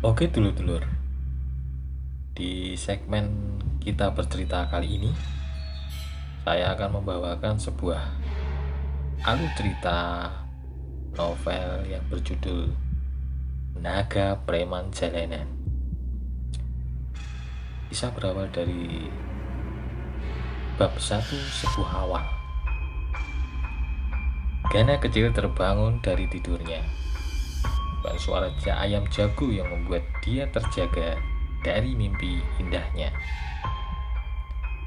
Oke dulur-dulur Di segmen kita bercerita kali ini Saya akan membawakan sebuah alur cerita novel yang berjudul Naga Preman Jalanan. Bisa berawal dari bab satu sebuah awal. Gana kecil terbangun dari tidurnya bukan suara ayam jago yang membuat dia terjaga dari mimpi indahnya.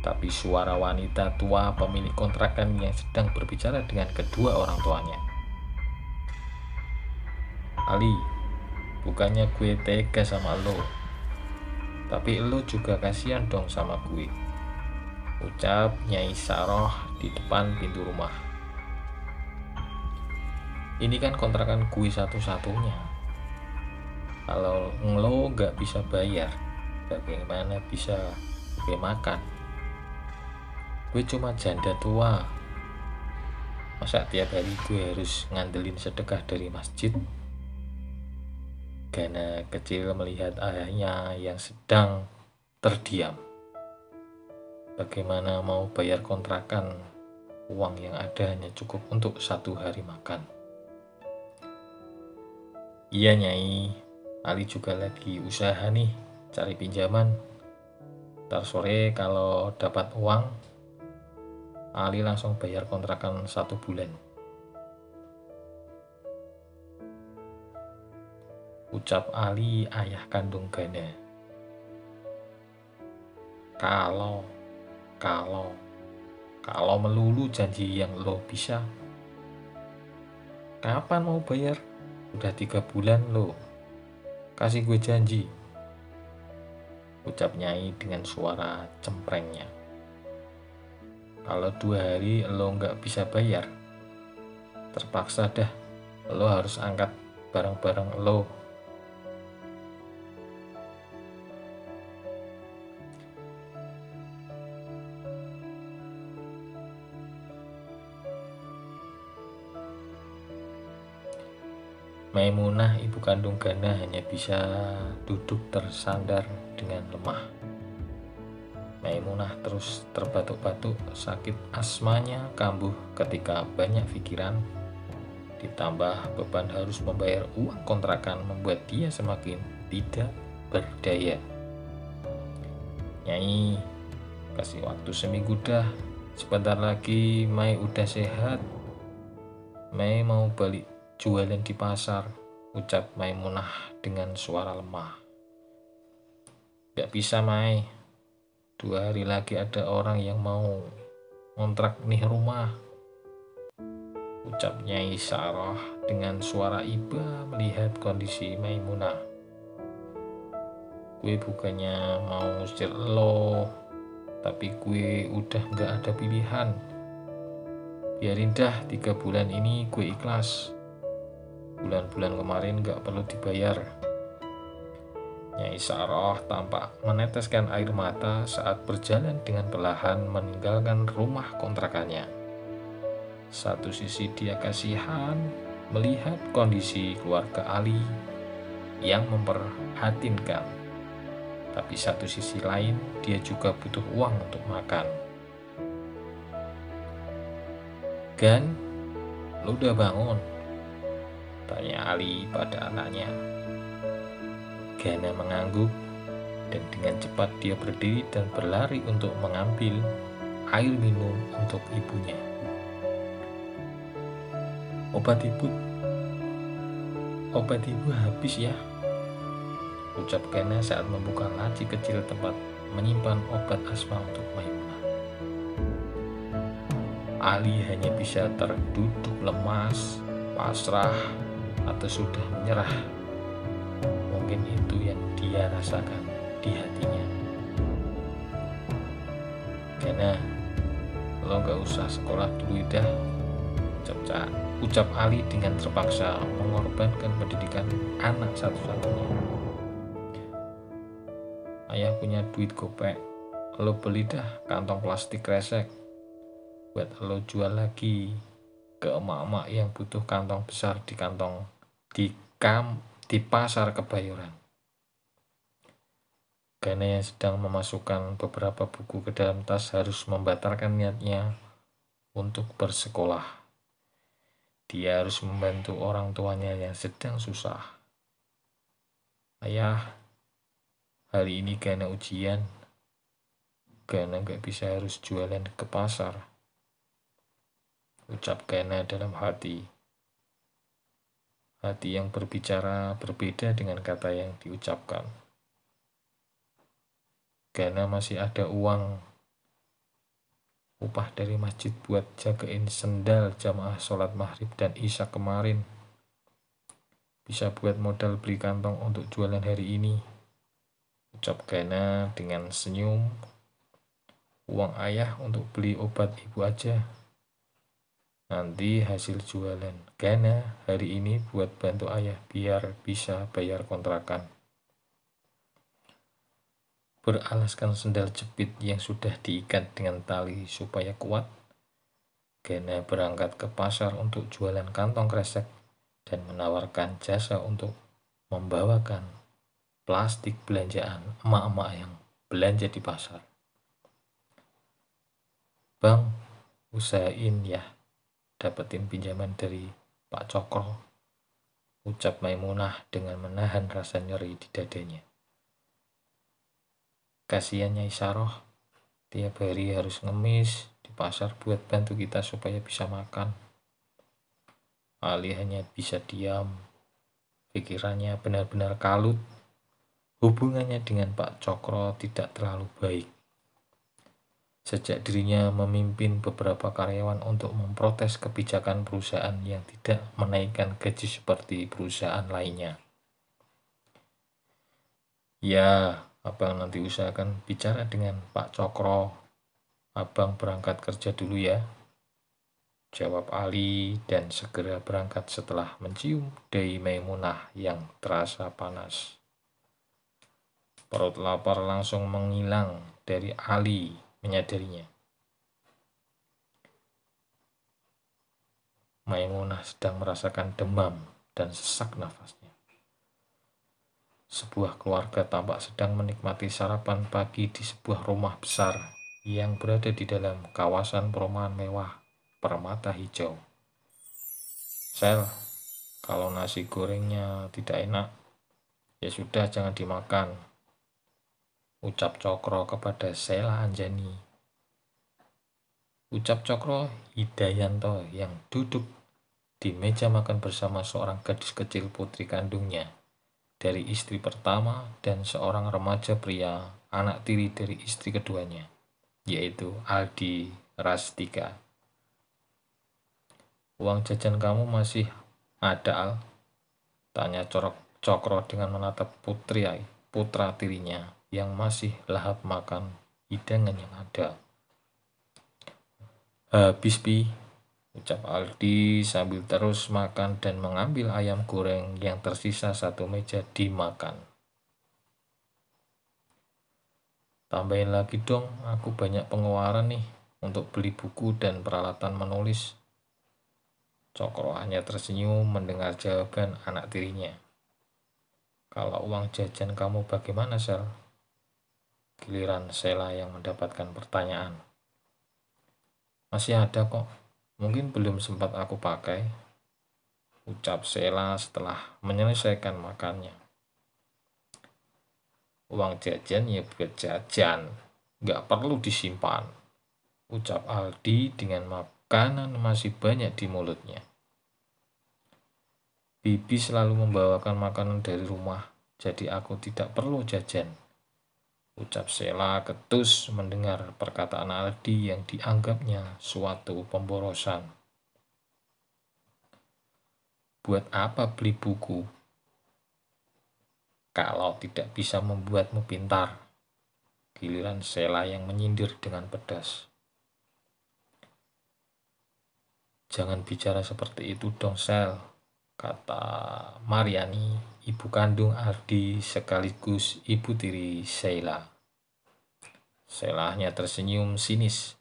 Tapi suara wanita tua pemilik kontrakan yang sedang berbicara dengan kedua orang tuanya. Ali, bukannya gue tega sama lo, tapi lo juga kasihan dong sama gue. Ucap Nyai Saroh di depan pintu rumah. Ini kan kontrakan gue satu-satunya. Kalau lo nggak bisa bayar, bagaimana bisa gue makan? Gue cuma janda tua. Masa tiap hari gue harus ngandelin sedekah dari masjid? Gana kecil melihat ayahnya yang sedang terdiam. Bagaimana mau bayar kontrakan uang yang ada hanya cukup untuk satu hari makan. Iya Nyai, Ali juga lagi usaha nih, cari pinjaman. Ntar sore kalau dapat uang, Ali langsung bayar kontrakan satu bulan. Ucap Ali ayah kandung Gana. Kalau, kalau, kalau melulu janji yang lo bisa, kapan mau bayar? Udah tiga bulan lo. Kasih gue janji. Ucap Nyai dengan suara cemprengnya. Kalau dua hari lo nggak bisa bayar, terpaksa dah lo harus angkat barang-barang lo Maimunah, ibu kandung Gana, hanya bisa duduk tersandar dengan lemah. Maimunah terus terbatuk-batuk, sakit asmanya kambuh ketika banyak pikiran, ditambah beban harus membayar uang kontrakan membuat dia semakin tidak berdaya. Nyai, kasih waktu seminggu dah, sebentar lagi Mai udah sehat. Mai mau balik jualan di pasar, ucap Maimunah dengan suara lemah. Gak bisa, Mai. Dua hari lagi ada orang yang mau ngontrak nih rumah. Ucap Nyai Sarah dengan suara iba melihat kondisi Maimunah. Gue bukannya mau ngusir lo, tapi gue udah gak ada pilihan. Biarin dah tiga bulan ini gue ikhlas bulan-bulan kemarin gak perlu dibayar. Nyai Saroh tampak meneteskan air mata saat berjalan dengan perlahan meninggalkan rumah kontrakannya. Satu sisi dia kasihan melihat kondisi keluarga Ali yang memperhatinkan. Tapi satu sisi lain dia juga butuh uang untuk makan. Gan, lu udah bangun? Tanya Ali pada anaknya. Gana mengangguk dan dengan cepat dia berdiri dan berlari untuk mengambil air minum untuk ibunya. Obat ibu, obat ibu habis ya, ucap Gana saat membuka laci kecil tempat menyimpan obat asma untuk Maimunah. Ali hanya bisa terduduk lemas, pasrah, atau sudah menyerah. Mungkin itu yang dia rasakan di hatinya. Karena lo gak usah sekolah dulu dah, ucap, ucap Ali dengan terpaksa mengorbankan pendidikan anak satu-satunya. Ayah punya duit gopek, lo beli dah kantong plastik resek buat lo jual lagi ke emak-emak yang butuh kantong besar di kantong di kam di pasar kebayoran. Gana yang sedang memasukkan beberapa buku ke dalam tas harus membatalkan niatnya untuk bersekolah. Dia harus membantu orang tuanya yang sedang susah. Ayah, hari ini Gana ujian. Gana gak bisa harus jualan ke pasar. Ucap Gana dalam hati. Hati yang berbicara berbeda dengan kata yang diucapkan. Gana masih ada uang upah dari masjid buat jagain sendal jamaah sholat maghrib dan isya kemarin. Bisa buat modal beli kantong untuk jualan hari ini. Ucap Gana dengan senyum. Uang ayah untuk beli obat ibu aja. Nanti hasil jualan Gana hari ini buat bantu ayah biar bisa bayar kontrakan beralaskan sendal jepit yang sudah diikat dengan tali supaya kuat. Gena berangkat ke pasar untuk jualan kantong kresek dan menawarkan jasa untuk membawakan plastik belanjaan emak-emak yang belanja di pasar. Bang, usahain ya dapetin pinjaman dari Pak Cokro, ucap Maimunah dengan menahan rasa nyeri di dadanya. Kasiannya Isaroh, tiap hari harus ngemis di pasar buat bantu kita supaya bisa makan. Ali hanya bisa diam, pikirannya benar-benar kalut. Hubungannya dengan Pak Cokro tidak terlalu baik. Sejak dirinya memimpin beberapa karyawan untuk memprotes kebijakan perusahaan yang tidak menaikkan gaji seperti perusahaan lainnya. Ya, Abang nanti usahakan bicara dengan Pak Cokro. Abang berangkat kerja dulu ya. Jawab Ali dan segera berangkat setelah mencium Dei Maimunah yang terasa panas. Perut lapar langsung menghilang dari Ali menyadarinya. Maimunah sedang merasakan demam dan sesak nafasnya. Sebuah keluarga tampak sedang menikmati sarapan pagi di sebuah rumah besar yang berada di dalam kawasan perumahan mewah permata hijau. Sel, kalau nasi gorengnya tidak enak, ya sudah jangan dimakan. Ucap Cokro kepada Sela Anjani. Ucap Cokro Hidayanto yang duduk di meja makan bersama seorang gadis kecil putri kandungnya dari istri pertama dan seorang remaja pria, anak tiri dari istri keduanya, yaitu Aldi Rastika. Uang jajan kamu masih ada, Al? Tanya Cokro dengan menatap putri putra tirinya yang masih lahap makan hidangan yang ada. Habis pi, Ucap Aldi sambil terus makan dan mengambil ayam goreng yang tersisa satu meja dimakan. Tambahin lagi dong, aku banyak pengeluaran nih untuk beli buku dan peralatan menulis. Cokro hanya tersenyum mendengar jawaban anak tirinya. Kalau uang jajan kamu bagaimana, Sel? Giliran Sela yang mendapatkan pertanyaan. Masih ada kok, Mungkin belum sempat aku pakai, ucap Sela setelah menyelesaikan makannya. Uang jajan ya buat jajan, nggak perlu disimpan, ucap Aldi dengan makanan masih banyak di mulutnya. Bibi selalu membawakan makanan dari rumah, jadi aku tidak perlu jajan. Ucap Sela ketus mendengar perkataan Aldi yang dianggapnya suatu pemborosan. Buat apa beli buku? Kalau tidak bisa membuatmu pintar. Giliran Sela yang menyindir dengan pedas. Jangan bicara seperti itu dong Sel, kata Mariani ibu kandung Ardi sekaligus ibu tiri Sheila. Selahnya tersenyum sinis.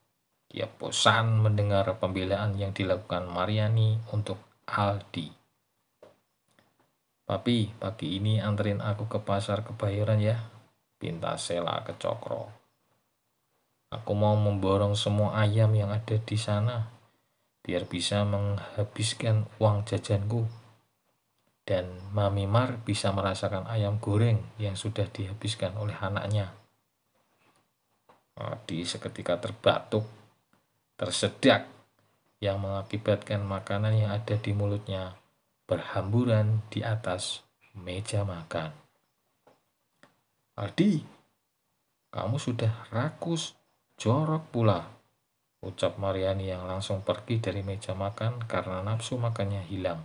Dia bosan mendengar pembelaan yang dilakukan Mariani untuk Aldi. Papi, pagi ini anterin aku ke pasar kebayoran ya. pinta Sela ke Cokro. Aku mau memborong semua ayam yang ada di sana, biar bisa menghabiskan uang jajanku. Dan Mami Mar bisa merasakan ayam goreng yang sudah dihabiskan oleh anaknya. Adi seketika terbatuk, tersedak, yang mengakibatkan makanan yang ada di mulutnya berhamburan di atas meja makan. Aldi, kamu sudah rakus, jorok pula, ucap Mariani yang langsung pergi dari meja makan karena nafsu makannya hilang.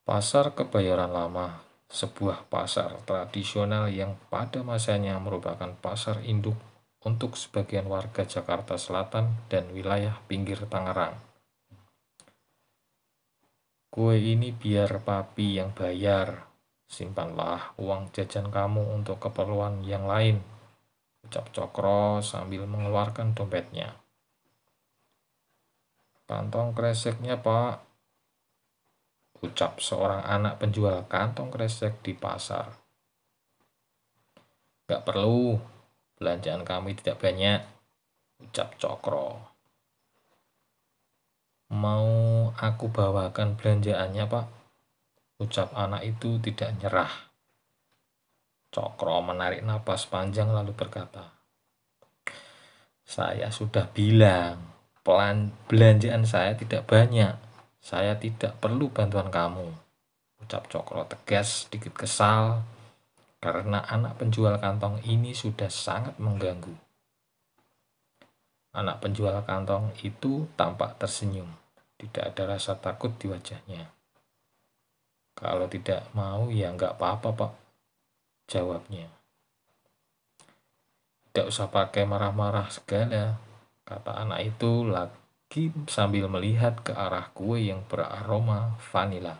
Pasar Kebayoran Lama, sebuah pasar tradisional yang pada masanya merupakan pasar induk untuk sebagian warga Jakarta Selatan dan wilayah pinggir Tangerang. Kue ini biar papi yang bayar, Simpanlah uang jajan kamu untuk keperluan yang lain, ucap Cokro sambil mengeluarkan dompetnya. Kantong kreseknya, Pak, ucap seorang anak penjual kantong kresek di pasar. Gak perlu, belanjaan kami tidak banyak, ucap Cokro. Mau aku bawakan belanjaannya, Pak? Ucap anak itu tidak nyerah. Cokro menarik napas panjang lalu berkata, Saya sudah bilang, pelan belanjaan saya tidak banyak. Saya tidak perlu bantuan kamu. Ucap Cokro tegas, sedikit kesal, karena anak penjual kantong ini sudah sangat mengganggu. Anak penjual kantong itu tampak tersenyum. Tidak ada rasa takut di wajahnya. Kalau tidak mau ya nggak apa-apa pak, jawabnya. Tidak usah pakai marah-marah segala, kata anak itu lagi sambil melihat ke arah kue yang beraroma vanila.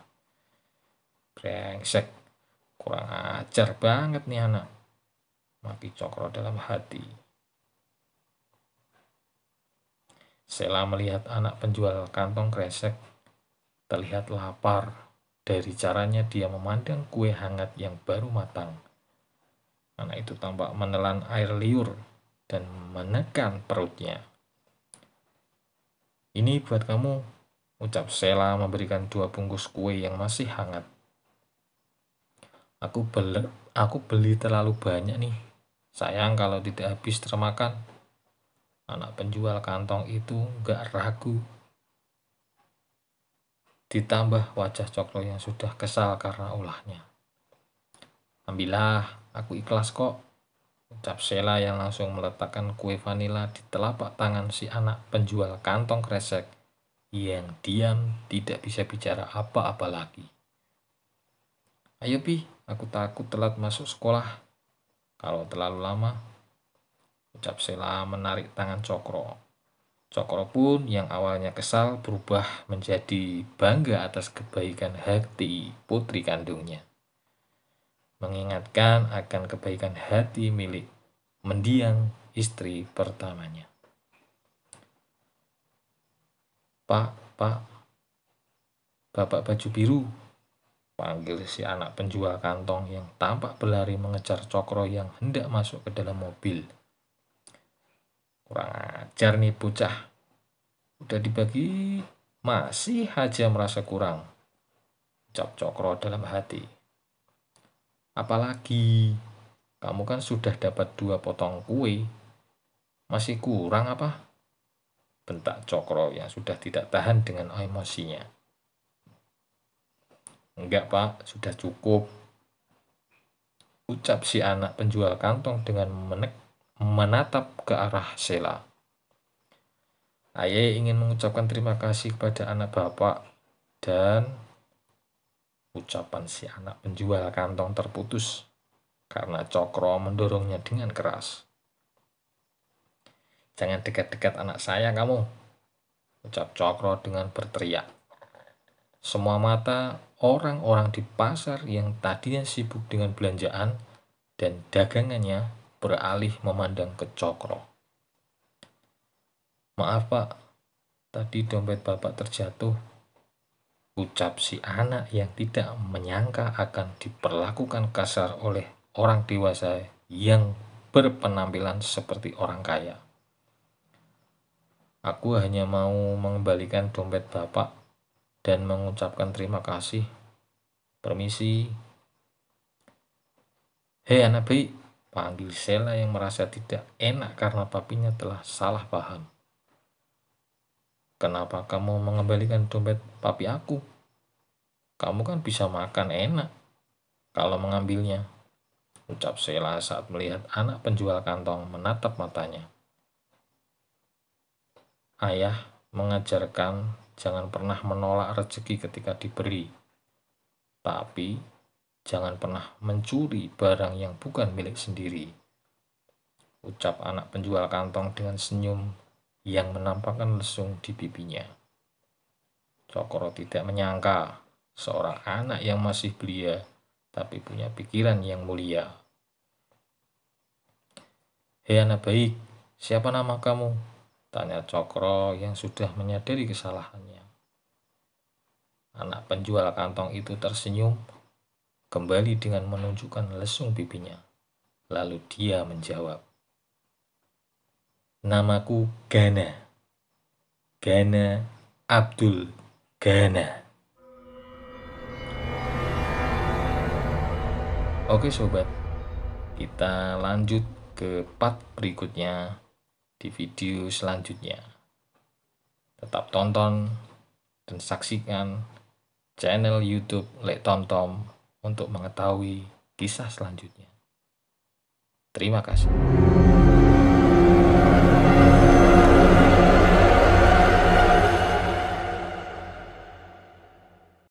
Brengsek, kurang ajar banget nih anak. Maki cokro dalam hati. Sela melihat anak penjual kantong kresek terlihat lapar dari caranya dia memandang kue hangat yang baru matang. Anak itu tampak menelan air liur dan menekan perutnya. Ini buat kamu, ucap Sela memberikan dua bungkus kue yang masih hangat. Aku beli, aku beli terlalu banyak nih. Sayang kalau tidak habis termakan. Anak penjual kantong itu gak ragu ditambah wajah Cokro yang sudah kesal karena ulahnya. Ambillah, aku ikhlas kok, ucap Sela yang langsung meletakkan kue vanila di telapak tangan si anak penjual kantong kresek yang diam tidak bisa bicara apa-apa lagi. Ayo Pi, aku takut telat masuk sekolah. Kalau terlalu lama, ucap Sela menarik tangan Cokro Cokro pun yang awalnya kesal berubah menjadi bangga atas kebaikan hati putri kandungnya. Mengingatkan akan kebaikan hati milik mendiang istri pertamanya. Pak, pak, bapak baju biru, panggil si anak penjual kantong yang tampak berlari mengejar Cokro yang hendak masuk ke dalam mobil. Kurang ajar nih bocah. Udah dibagi, masih aja merasa kurang. Ucap Cokro dalam hati. Apalagi, kamu kan sudah dapat dua potong kue. Masih kurang apa? Bentak Cokro yang sudah tidak tahan dengan emosinya. Enggak pak, sudah cukup. Ucap si anak penjual kantong dengan menek menatap ke arah Sela. Ayah ingin mengucapkan terima kasih kepada anak bapak dan ucapan si anak penjual kantong terputus karena Cokro mendorongnya dengan keras. Jangan dekat-dekat anak saya kamu, ucap Cokro dengan berteriak. Semua mata orang-orang di pasar yang tadinya sibuk dengan belanjaan dan dagangannya beralih memandang ke Cokro. Maaf pak, tadi dompet bapak terjatuh. Ucap si anak yang tidak menyangka akan diperlakukan kasar oleh orang dewasa yang berpenampilan seperti orang kaya. Aku hanya mau mengembalikan dompet Bapak dan mengucapkan terima kasih. Permisi. Hei anak baik, panggil Sela yang merasa tidak enak karena papinya telah salah paham. Kenapa kamu mengembalikan dompet papi aku? Kamu kan bisa makan enak kalau mengambilnya. Ucap Sela saat melihat anak penjual kantong menatap matanya. Ayah mengajarkan jangan pernah menolak rezeki ketika diberi. Tapi jangan pernah mencuri barang yang bukan milik sendiri. Ucap anak penjual kantong dengan senyum yang menampakkan lesung di pipinya. Cokro tidak menyangka seorang anak yang masih belia tapi punya pikiran yang mulia. Hei anak baik, siapa nama kamu? Tanya Cokro yang sudah menyadari kesalahannya. Anak penjual kantong itu tersenyum kembali dengan menunjukkan lesung pipinya. Lalu dia menjawab, Namaku Gana. Gana Abdul Gana. Oke sobat, kita lanjut ke part berikutnya di video selanjutnya. Tetap tonton dan saksikan channel YouTube Lek Tontom untuk mengetahui kisah selanjutnya. Terima kasih.